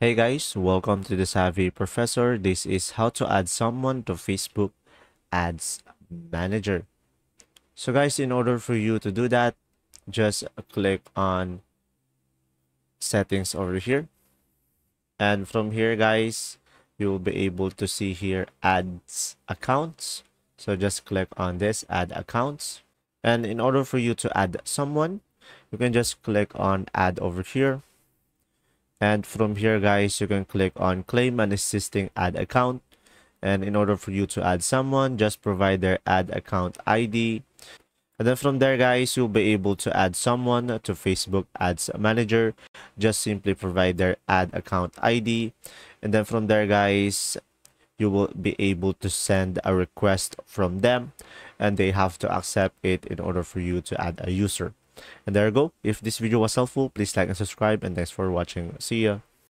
Hey guys, welcome to the Savvy Professor. This is how to add someone to Facebook Ads Manager. So guys, in order for you to do that, just click on settings over here. And from here guys, you will be able to see here ads accounts. So just click on this add accounts. And in order for you to add someone, you can just click on add over here and from here guys you can click on claim an existing ad account. And in order for you to add someone just provide their ad account id and then from there guys you'll be able to add someone to facebook ads manager. Just simply provide their ad account id and then from there guys you will be able to send a request from them. And they have to accept it in order for you to add a user and there you go. If this video was helpful, please like and subscribe and thanks for watching. See ya.